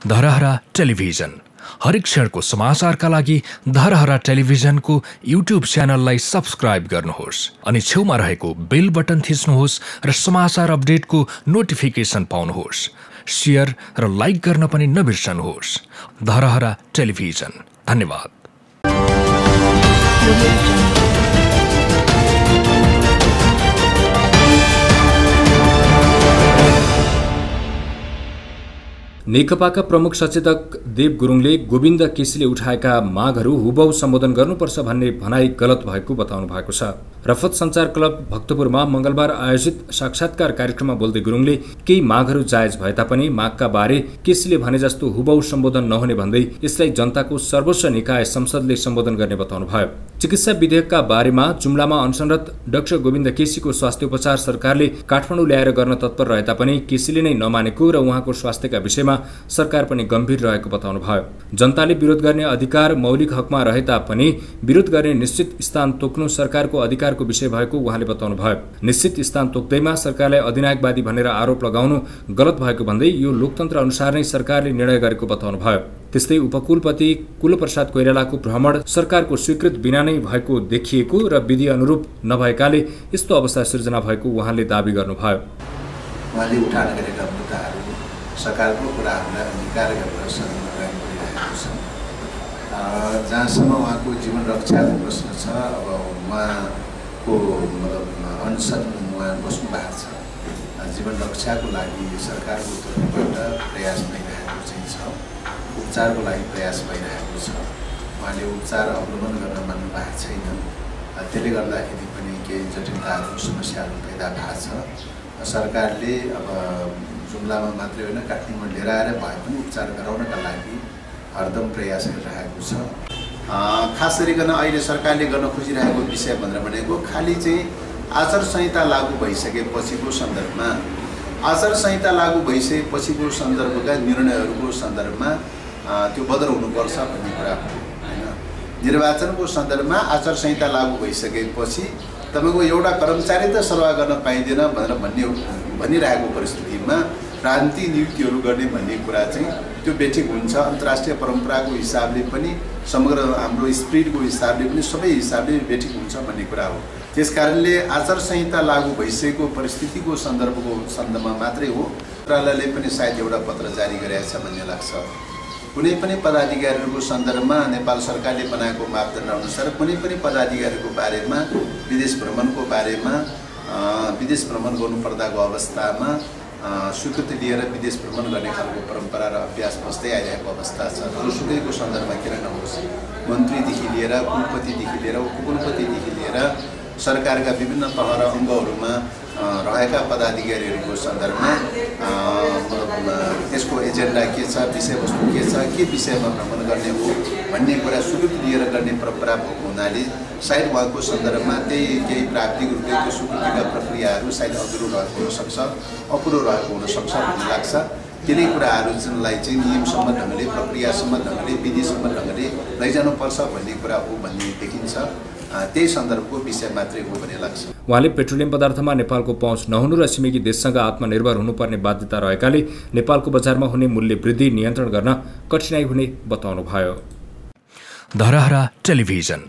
Dharahara television. हरेक क्षणको समाचारका लागि धरहरा टेलिभिजनको युट्युब च्यानललाई सब्सक्राइब गर्नुहोस् अनि छेउमा रहेको बेल बटन थिच्नुहोस् र समाचार अपडेटको नोटिफिकेसन पाउनुहोस्। सेयर र लाइक गर्न पनि नबिर्सनुहोस्। धरहरा टेलिभिजन। धन्यवाद। नेकपाका प्रमुख सचेतक देव गुरुङले गोविन्द केसीले उठाएका मागहरू हुबहु सम्बोधन गर्नुपर्छ भन्ने भनाई गलत भएको बताउनु भएको छ। रफत सञ्चार क्लब भक्तपुरमा मंगलबार आयोजित साक्षात्कार कार्यक्रममा बोल्दै गुरुङले केही मागहरू जायज भए तापनि मागका बारे केसीले भने जस्तो हुबहु सम्बोधन नहुने भन्दै यसलाई जनताको सर्वोच्च निकाय संसदले सम्बोधन गर्ने बताउनु भयो चिकित्सा विधेयकका बारेमा जुम्लामा अनसनरत डाक्टर गोविन्द केसीको स्वास्थ्य उपचार सरकारले काठमाडौँ ल्याएर गर्न तत्पर रहे तापनि केसीले नै नमानेको र उहाँको स्वास्थ्यका विषयमा सरकार पनि गम्भीर रहेको बताउनु भयो। जनताले विरोध गर्ने अधिकार मौलिक हकमा रहे तापनि विरोध गर्ने निश्चित स्थान तोक्नु सरकारको अधिकारको विषय भएको उहाँले बताउनु भयो। निश्चित स्थान तोक्दैमा सरकारलाई अधिनायकवादी भनेर आरोप लगाउनु गलत भएको भन्दै यो लोकतन्त्र अनुसार नै सरकारले निर्णय गरेको बताउनु भयो। त्यस्तै उपकुलपति कुलप्रसाद कोइरालाको भ्रमण सरकारको स्वीकृत बिना नै भएको देखिएको र विधि अनुरूप नभएकाले यस्तो अवस्था सिर्जना भएको उहाँले दावी गर्नुभयो। उहाँले उठान गरेका मुद्दाहरू सकारात्मक कुराहरूलाई अंगीकार गरेर सदनमा छ। जहाँसम्म उहाँको जीवन रक्षाको प्रश्न छ अब उहाँको मतलब अनसन उहाँ बस्नु भएको छ। जीवन रक्षाको लागि सरकारको तर्फबाट प्रयास भइरहेको चाहिँ छ। उपचारको लागि प्रयास भइरहेको छ। उहाँले उपचार अवलम्बन गर्न मान्नु भएको छैन त्यसले गर्दाखेरि पनि केही जटिलताहरू समस्याहरू पैदा भएको छ। सरकारले अब जुम्लामा मात्रै होइन काठमाडौँमा लिएर आएर भए पनि उपचार गराउनका लागि हरदम प्रयास गरिरहेको छ। खास गरिकन अहिले सरकारले गर्न खोजिरहेको विषय भनेर भनेको खालि चाहिँ आचार संहिता लागू भइसकेपछिको सन्दर्भमा आचार संहिता लागू भइसकेपछिको सन्दर्भका निर्णयहरूको सन्दर्भमा त्यो बदल हुनुपर्छ भन्ने कुरा होइन। निर्वाचनको सन्दर्भमा आचार संहिता लागू भइसकेपछि तपाईँको एउटा कर्मचारी त सरुवा गर्न पाइँदैन भनेर भन्ने भनिरहेको परिस्थितिमा क्रान्ति नियुक्तिहरू गर्ने भन्ने कुरा चाहिँ त्यो बेठिक हुन्छ। अन्तर्राष्ट्रिय परम्पराको हिसाबले पनि समग्र हाम्रो स्पिरिटको हिसाबले पनि सबै हिसाबले बेठिक हुन्छ भन्ने कुरा हो। त्यस कारणले आचार संहिता लागू भइसकेको परिस्थितिको सन्दर्भको सन्दर्भमा मात्रै हो। मन्त्रालयले पनि सायद एउटा पत्र जारी गरेका छ भन्ने लाग्छ। कुनै पनि पदाधिकारीहरूको सन्दर्भमा नेपाल सरकारले बनाएको मापदण्ड अनुसार कुनै पनि पदाधिकारीको बारेमा विदेश भ्रमणको बारेमा विदेश भ्रमण गर्नुपर्दाको अवस्थामा स्वीकृति लिएर विदेश भ्रमण गर्ने खालको परम्परा र अभ्यास बस्दै आइरहेको अवस्था छ जोसुकैको सन्दर्भमा किन नहोस् मन्त्रीदेखि लिएर कुलपतिदेखि लिएर उपकुलपतिदेखि लिएर सरकारका विभिन्न तह र अङ्गहरूमा रहेका पदाधिकारीहरूको सन्दर्भमा त्यसको एजेन्डा के छ विषयवस्तु के छ के विषयमा भ्रमण गर्ने हो भन्ने कुरा स्वीकृति लिएर गर्ने परम्परा भएको हुनाले सायद उहाँको सन्दर्भमा त्यही केही प्राविधिक रूपले त्यो स्वीकृतिका प्रक्रियाहरू सायद अधुरो रहेको हुनसक्छ अपुरो रहेको हुनसक्छ भन्ने लाग्छ। तिनै कुराहरूलाई चाहिँ नियमसम्म ढङ्गले प्रक्रियासम्म ढङ्गले विधिसम्म ढङ्गले लैजानुपर्छ भन्ने कुरा हो भन्ने देखिन्छ। त्यही सन्दर्भको विषय मात्रै हो भन्ने लाग्छ। उहाँले पेट्रोलियम पदार्थमा नेपालको पहुँच नहुनु र छिमेकी देशसँग आत्मनिर्भर हुनुपर्ने बाध्यता रहेकाले नेपालको बजारमा हुने मूल्य वृद्धि नियन्त्रण गर्न कठिनाई हुने बताउनु भयो धरहरा टेलिभिजन।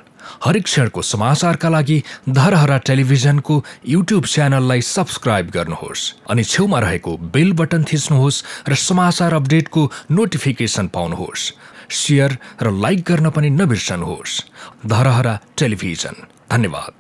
हरेक क्षणको समाचारका लागि धरहरा टेलिभिजनको युट्युब च्यानललाई सब्सक्राइब गर्नुहोस् अनि छेउमा रहेको बेल बटन थिच्नुहोस् र समाचार अपडेटको नोटिफिकेसन पाउनुहोस्। सेयर र लाइक गर्न पनि नबिर्सनुहोस्। धरहरा टेलिभिजन। धन्यवाद।